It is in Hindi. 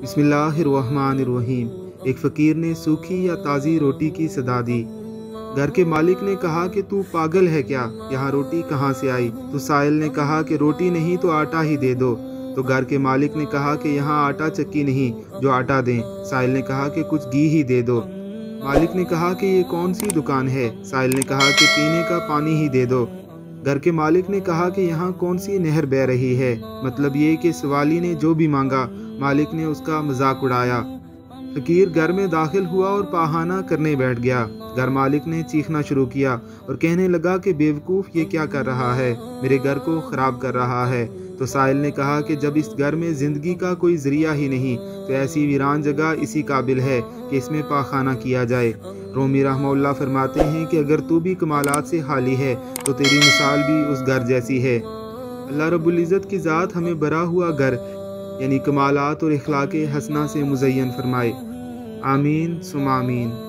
बिस्मिल्लाहिर्रहमानिर्रहीम। एक फ़कीर ने सूखी या ताज़ी रोटी की सदा दी। घर के मालिक ने कहा कि तू पागल है क्या? यहाँ रोटी कहाँ से आई? तो साहिल ने कहा कि रोटी नहीं तो आटा ही दे दो। तो घर के मालिक ने कहा कि यहाँ आटा चक्की नहीं, जो आटा दें। साहिल ने कहा कि कुछ घी ही दे दो। मालिक ने कहा कि ये कौन सी दुकान है? साहिल ने कहा कि पीने का पानी ही दे दो। घर के मालिक ने कहा कि यहाँ कौन सी नहर बह रही है? मतलब ये कि सवाली ने जो भी मांगा मालिक ने उसका मज़ाक उड़ाया। फकीर घर में दाखिल हुआ और पाहाना करने बैठ गया। घर मालिक ने चीखना शुरू किया और कहने लगा कि बेवकूफ़ ये क्या कर रहा है? मेरे घर को ख़राब कर रहा है। तो साहिल ने कहा कि जब इस घर में ज़िंदगी का कोई ज़रिया ही नहीं तो ऐसी वीरान जगह इसी काबिल है कि इसमें पाखाना किया जाए। रोमी रहमल्ला फरमाते हैं कि अगर तू भी कमालत से हाली है तो तेरी मिसाल भी उस घर जैसी है। अल्लाह रबुल्ज़त की ज़ात हमें बरा हुआ घर यानी कमालत और अखलाक हसना से मुजैन फरमाए। आमीन सुमामीन